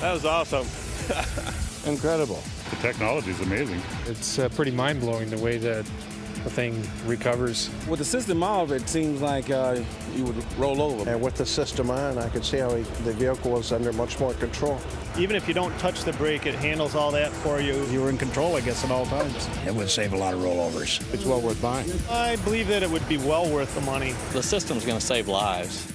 That was awesome. Incredible. The technology is amazing. It's uh, pretty mind blowing the way that the thing recovers. With the system off, it seems like uh, you would roll over. And with the system on, I could see how he, the vehicle was under much more control. Even if you don't touch the brake, it handles all that for you. You were in control, I guess, at all times. It would save a lot of rollovers. It's well worth buying. I believe that it would be well worth the money. The system's going to save lives.